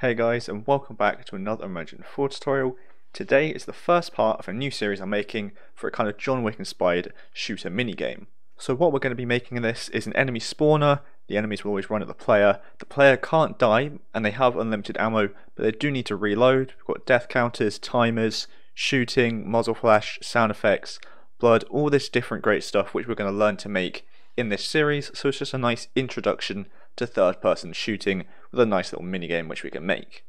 Hey guys and welcome back to another Unreal Engine 4 tutorial. Today is the first part of a new series I'm making for a kind of John Wick inspired shooter minigame. So what we're going to be making in this is an enemy spawner, the enemies will always run at the player, the player can't die and they have unlimited ammo but they do need to reload, we've got death counters, timers, shooting, muzzle flash, sound effects, blood, all this different great stuff which we're going to learn to make in this series. So it's just a nice introduction to third person shooting with a nice little mini game which we can make.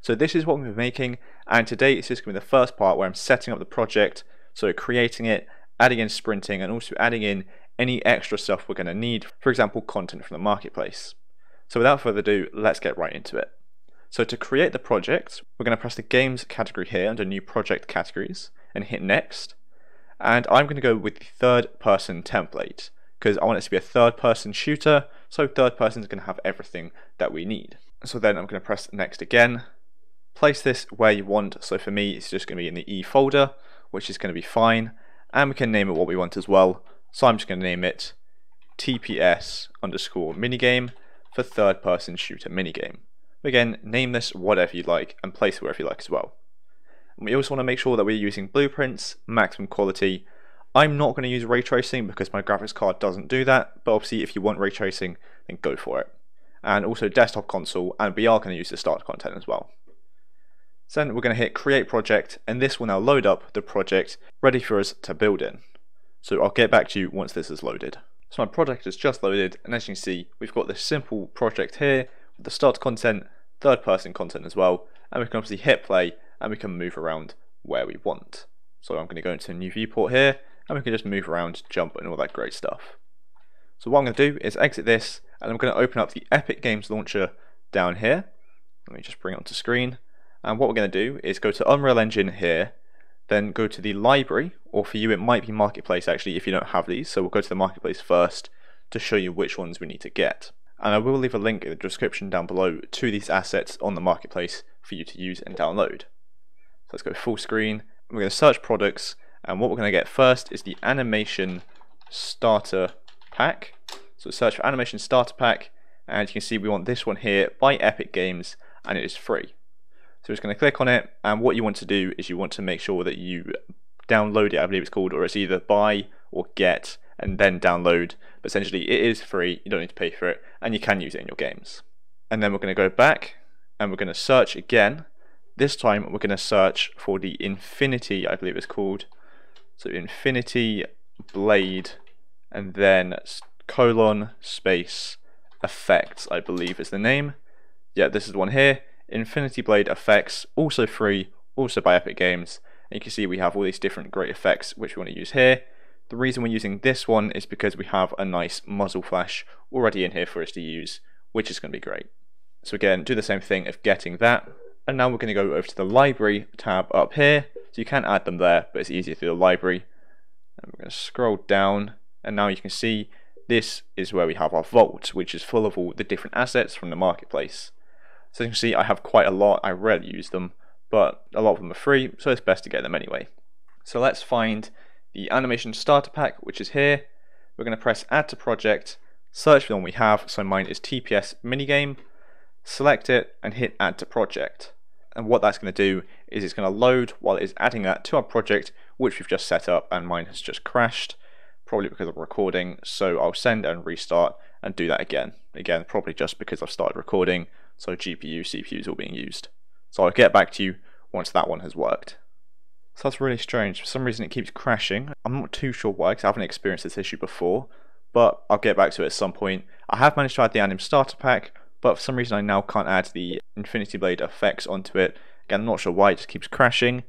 So this is what we're making and today it's just going to be the first part where I'm setting up the project, so creating it, adding in sprinting and also adding in any extra stuff we're going to need, for example content from the marketplace. So without further ado, let's get right into it. So to create the project, we're going to press the games category here under new project categories and hit next. And I'm going to go with the third person template because I want it to be a third person shooter, so third person is going to have everything that we need. So then I'm going to press next again, place this where you want, so for me it's just going to be in the E folder, which is going to be fine, and we can name it what we want as well, so I'm just going to name it TPS underscore minigame for third person shooter minigame. Again, name this whatever you like and place it wherever you like as well. And we also want to make sure that we're using blueprints, maximum quality, I'm not going to use ray tracing because my graphics card doesn't do that, but obviously if you want ray tracing, then go for it. And also desktop console, and we are going to use the start content as well. So then we're going to hit create project, and this will now load up the project ready for us to build in. So I'll get back to you once this is loaded. So my project is just loaded, and as you can see, we've got this simple project here with the start content, third person content as well, and we can obviously hit play, and we can move around where we want. So I'm going to go into a new viewport here, and we can just move around, jump and all that great stuff. So what I'm going to do is exit this and I'm going to open up the Epic Games Launcher down here. Let me just bring it onto screen. And what we're going to do is go to Unreal Engine here, then go to the library, or for you it might be Marketplace actually if you don't have these, so we'll go to the Marketplace first to show you which ones we need to get. And I will leave a link in the description down below to these assets on the Marketplace for you to use and download. So let's go full screen, we're going to search products, and what we're going to get first is the animation starter pack. So search for animation starter pack and you can see we want this one here by Epic Games and it is free. So we're just going to click on it and what you want to do is you want to make sure that you download it, I believe it's called, or it's either buy or get and then download. But essentially it is free, you don't need to pay for it and you can use it in your games. And then we're going to go back and we're going to search again. This time we're going to search for the Infinity, I believe it's called, so Infinity Blade and then colon space effects, I believe is the name. Yeah, this is the one here. Infinity Blade effects, also free, also by Epic Games. And you can see we have all these different great effects which we want to use here. The reason we're using this one is because we have a nice muzzle flash already in here for us to use, which is going to be great. So again, do the same thing of getting that. And now we're going to go over to the library tab up here so you can add them there, but it's easier through the library. And we're going to scroll down, and now you can see this is where we have our vault, which is full of all the different assets from the marketplace. So you can see I have quite a lot, I rarely use them, but a lot of them are free, so it's best to get them anyway. So let's find the animation starter pack, which is here. We're going to press add to project, search for the one we have, so mine is TPS minigame, select it and hit add to project. And what that's going to do is it's going to load while it is adding that to our project which we've just set up and mine has just crashed probably because of recording. So I'll send and restart and do that again. Again probably just because I've started recording so GPU CPU is all being used. So I'll get back to you once that one has worked. So that's really strange. For some reason it keeps crashing. I'm not too sure why because I haven't experienced this issue before but I'll get back to it at some point. I have managed to add the anim starter pack but for some reason I now can't add the Infinity Blade effects onto it. Again, I'm not sure why it just keeps crashing,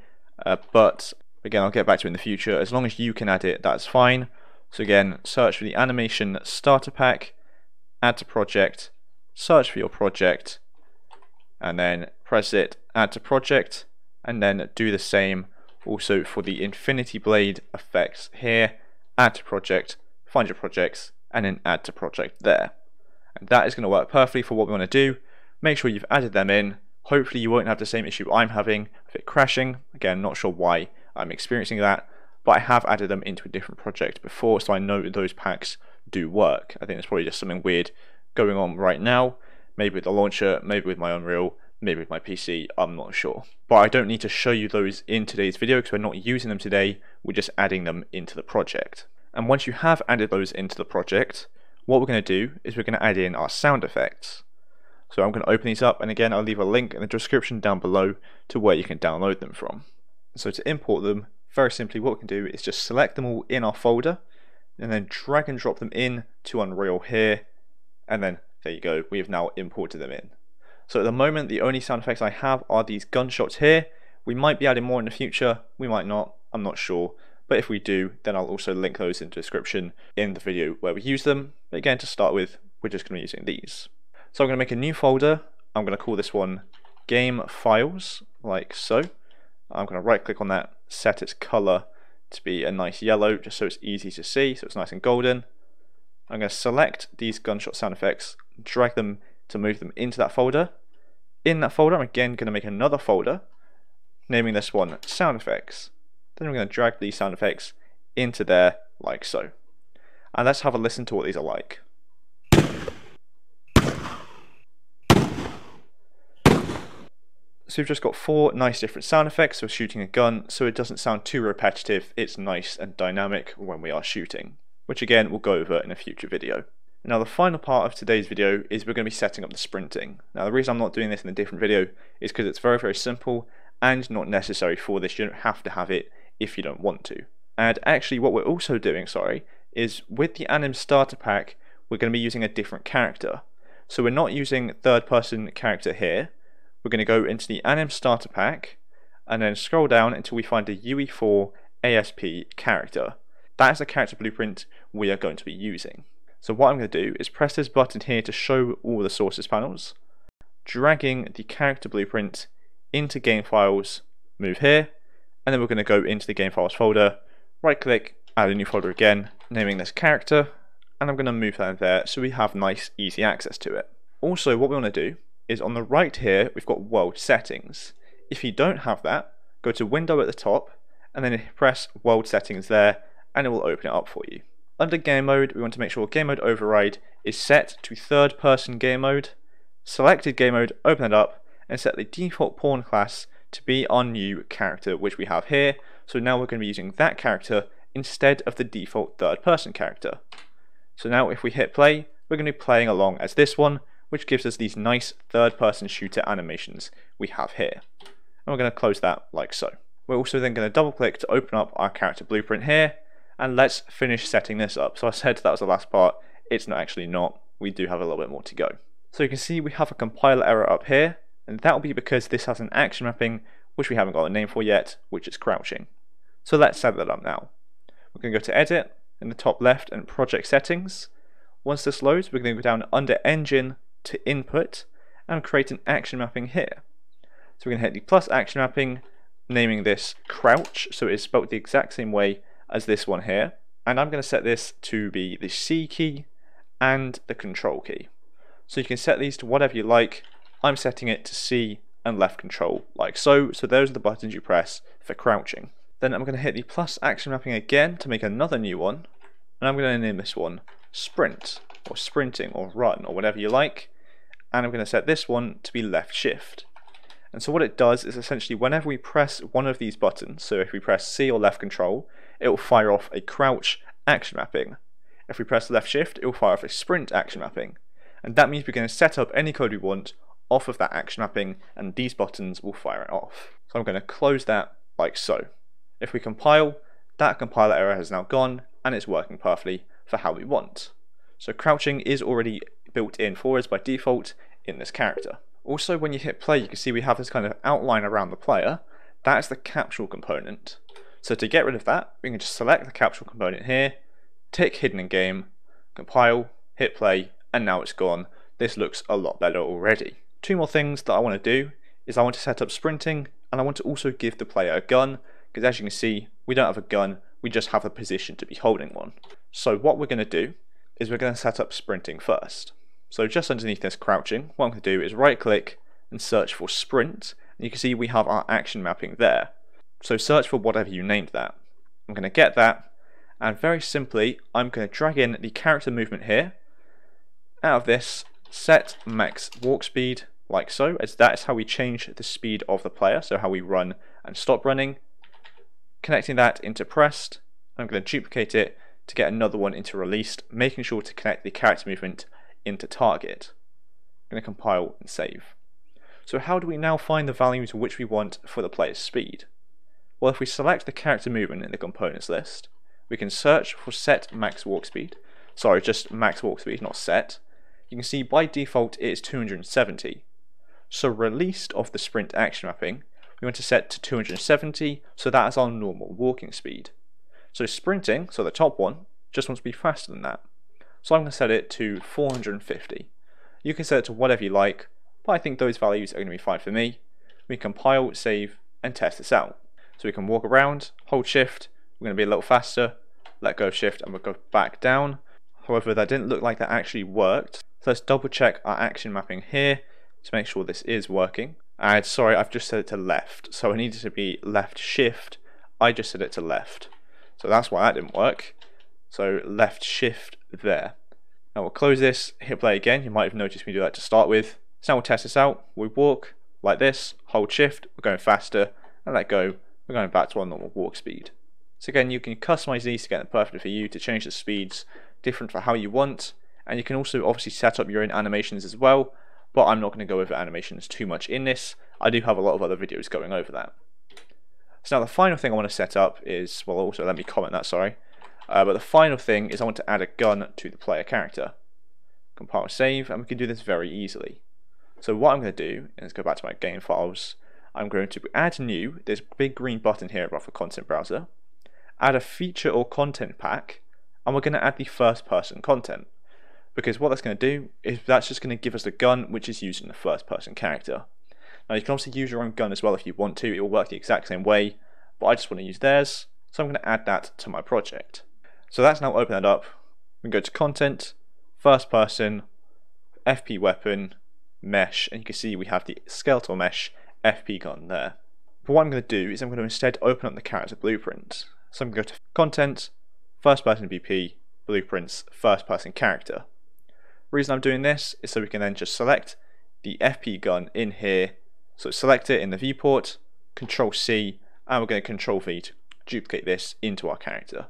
uh, but again, I'll get back to it in the future. As long as you can add it, that's fine. So again, search for the animation starter pack, add to project, search for your project, and then press it, add to project, and then do the same also for the Infinity Blade effects here, add to project, find your projects, and then add to project there. And that is going to work perfectly for what we want to do. Make sure you've added them in. Hopefully you won't have the same issue I'm having of it crashing. Again, not sure why I'm experiencing that, but I have added them into a different project before, so I know those packs do work. I think it's probably just something weird going on right now. Maybe with the launcher, maybe with my Unreal, maybe with my PC, I'm not sure. But I don't need to show you those in today's video because we're not using them today, we're just adding them into the project. And once you have added those into the project, what we're going to do is we're going to add in our sound effects. So I'm going to open these up and again I'll leave a link in the description down below to where you can download them from. So to import them, very simply what we can do is just select them all in our folder and then drag and drop them in to Unreal here and then there you go, we have now imported them in. So at the moment the only sound effects I have are these gunshots here. We might be adding more in the future, we might not, I'm not sure. But if we do, then I'll also link those in the description in the video where we use them. But again, to start with, we're just going to be using these. So I'm going to make a new folder. I'm going to call this one game files, like so. I'm going to right click on that, set its color to be a nice yellow, just so it's easy to see, so it's nice and golden. I'm going to select these gunshot sound effects, drag them to move them into that folder. In that folder, I'm again going to make another folder, naming this one sound effects. Then we're going to drag these sound effects into there like so. And let's have a listen to what these are like. So we've just got four nice different sound effects for shooting a gun, so it doesn't sound too repetitive, it's nice and dynamic when we are shooting, which again we'll go over in a future video. Now the final part of today's video is we're going to be setting up the sprinting. Now the reason I'm not doing this in a different video is because it's very very simple and not necessary for this, you don't have to have it if you don't want to. And actually what we're also doing, sorry, is with the Anim starter pack, we're going to be using a different character. So we're not using third person character here, we're going to go into the Anim starter pack and then scroll down until we find the UE4 ASP character. That is the character blueprint we are going to be using. So what I'm going to do is press this button here to show all the sources panels, dragging the character blueprint into game files, move here, and then we're going to go into the game files folder, right click, add a new folder again, naming this character, and I'm going to move that in there so we have nice easy access to it. Also what we want to do is on the right here we've got world settings. If you don't have that, go to window at the top and then press world settings there and it will open it up for you. Under game mode we want to make sure game mode override is set to third person game mode. Selected game mode, open it up and set the default pawn class to be our new character which we have here. So now we're going to be using that character instead of the default third person character. So now if we hit play, we're going to be playing along as this one, which gives us these nice third person shooter animations we have here. And we're going to close that like so. We're also then going to double click to open up our character blueprint here, and let's finish setting this up. So I said that was the last part, it's not actually not, we do have a little bit more to go. So you can see we have a compiler error up here, and that will be because this has an action mapping which we haven't got a name for yet, which is crouching. So let's set that up now. We're going to go to Edit in the top left and Project Settings. Once this loads, we're going to go down under Engine to Input and create an action mapping here. So we're going to hit the plus action mapping, naming this Crouch, so it is spelled the exact same way as this one here. And I'm going to set this to be the C key and the Control key. So you can set these to whatever you like. I'm setting it to C and left control like so. So those are the buttons you press for crouching. Then I'm going to hit the plus action mapping again to make another new one. And I'm going to name this one sprint or sprinting or run or whatever you like. And I'm going to set this one to be left shift. And so what it does is essentially whenever we press one of these buttons, so if we press C or left control, it will fire off a crouch action mapping. If we press left shift, it will fire off a sprint action mapping. And that means we can set up any code we want off of that action mapping and these buttons will fire it off. So I'm going to close that like so. If we compile, that compiler error has now gone and it's working perfectly for how we want. So crouching is already built in for us by default in this character. Also when you hit play you can see we have this kind of outline around the player. That's the capsule component. So to get rid of that we can just select the capsule component here, tick hidden in game, compile, hit play and now it's gone. This looks a lot better already. Two more things that I want to do is I want to set up sprinting and I want to also give the player a gun because as you can see we don't have a gun we just have a position to be holding one. So what we're going to do is we're going to set up sprinting first. So just underneath this crouching what I'm going to do is right click and search for sprint and you can see we have our action mapping there. So search for whatever you named that. I'm going to get that and very simply I'm going to drag in the character movement here. Out of this set max walk speed like so, as that is how we change the speed of the player, so how we run and stop running. Connecting that into pressed, I'm going to duplicate it to get another one into released, making sure to connect the character movement into target. I'm going to compile and save. So how do we now find the values which we want for the player's speed? Well, if we select the character movement in the components list, we can search for set max walk speed. Sorry, just max walk speed, not set. You can see by default it is 270. So released of the sprint action mapping, we want to set to 270, so that is our normal walking speed. So sprinting, so the top one, just wants to be faster than that. So I'm going to set it to 450. You can set it to whatever you like, but I think those values are going to be fine for me. We compile, save, and test this out. So we can walk around, hold shift, we're going to be a little faster, let go of shift, and we'll go back down. However, that didn't look like that actually worked. So let's double check our action mapping here to make sure this is working. And sorry, I've just set it to left. So I needed to be left shift. I just set it to left. So that's why that didn't work. So left shift there. Now we'll close this, hit play again. You might have noticed me do that to start with. So now we'll test this out. We walk like this, hold shift, we're going faster, and let go, we're going back to our normal walk speed. So again, you can customize these to get them perfect for you, to change the speeds different for how you want, and you can also obviously set up your own animations as well, but I'm not going to go over animations too much in this. I do have a lot of other videos going over that. So now the final thing I want to set up is, well also let me comment that, sorry, uh, but the final thing is I want to add a gun to the player character. Compile save, and we can do this very easily. So what I'm going to do is go back to my game files, I'm going to add new, this big green button here above the content browser, add a feature or content pack, and we're going to add the first person content because what that's going to do is that's just going to give us the gun which is used in the first person character. Now you can also use your own gun as well if you want to, it will work the exact same way, but I just want to use theirs, so I'm going to add that to my project. So that's now open that up, we can go to content, first person, FP weapon, mesh, and you can see we have the skeletal mesh FP gun there. But what I'm going to do is I'm going to instead open up the character blueprint. So I'm going to go to content, first person BP, blueprints, first person character reason I'm doing this is so we can then just select the FP gun in here. So select it in the viewport, Control C, and we're going to Control V to duplicate this into our character.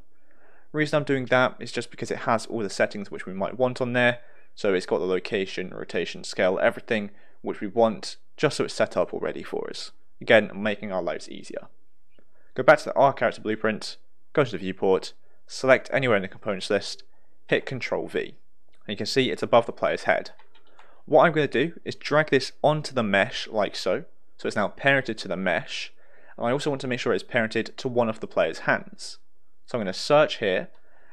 Reason I'm doing that is just because it has all the settings which we might want on there. So it's got the location, rotation, scale, everything which we want, just so it's set up already for us. Again, making our lives easier. Go back to the R character blueprint, go to the viewport, select anywhere in the components list, hit Control V and you can see it's above the player's head. What I'm going to do is drag this onto the mesh like so, so it's now parented to the mesh, and I also want to make sure it's parented to one of the player's hands. So I'm going to search here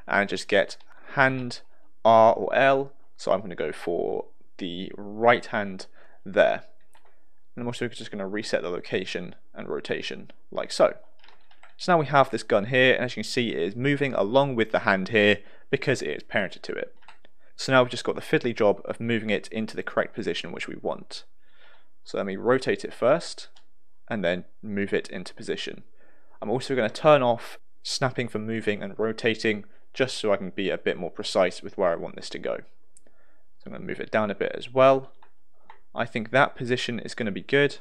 and just get hand R or L, so I'm going to go for the right hand there. And I'm also just going to reset the location and rotation like so. So now we have this gun here, and as you can see it is moving along with the hand here because it is parented to it. So now we've just got the fiddly job of moving it into the correct position which we want. So let me rotate it first and then move it into position. I'm also going to turn off snapping for moving and rotating just so I can be a bit more precise with where I want this to go. So I'm going to move it down a bit as well. I think that position is going to be good.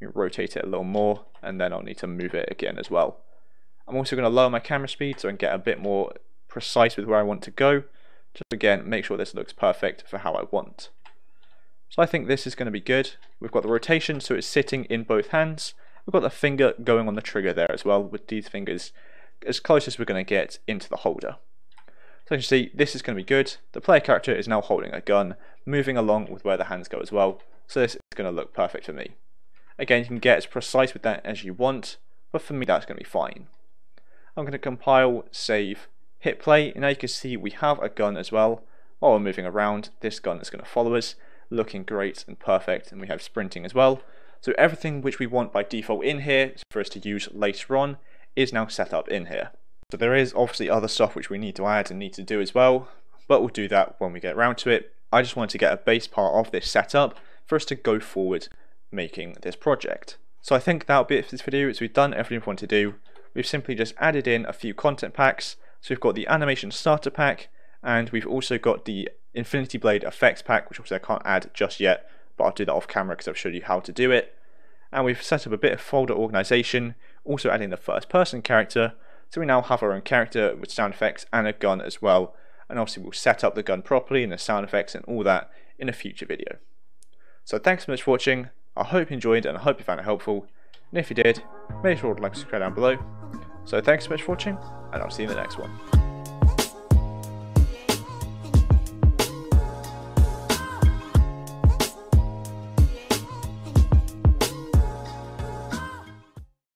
Rotate it a little more and then I'll need to move it again as well. I'm also going to lower my camera speed so I can get a bit more precise with where I want to go. Just again, make sure this looks perfect for how I want. So I think this is going to be good. We've got the rotation so it's sitting in both hands. We've got the finger going on the trigger there as well with these fingers as close as we're going to get into the holder. So you can see this is going to be good. The player character is now holding a gun, moving along with where the hands go as well. So this is going to look perfect for me. Again, you can get as precise with that as you want, but for me that's going to be fine. I'm going to compile, save, hit play, and now you can see we have a gun as well. While we're moving around, this gun is going to follow us, looking great and perfect, and we have sprinting as well. So everything which we want by default in here for us to use later on is now set up in here. So there is obviously other stuff which we need to add and need to do as well, but we'll do that when we get around to it. I just wanted to get a base part of this setup for us to go forward making this project. So I think that'll be it for this video, as we've done everything we want to do. We've simply just added in a few content packs so we've got the animation starter pack, and we've also got the Infinity Blade effects pack, which obviously I can't add just yet, but I'll do that off camera because I've showed you how to do it. And we've set up a bit of folder organization, also adding the first person character, so we now have our own character with sound effects and a gun as well. And obviously we'll set up the gun properly and the sound effects and all that in a future video. So thanks so much for watching, I hope you enjoyed and I hope you found it helpful. And if you did, make sure to like and subscribe down below. So thanks so much for watching, and I'll see you in the next one.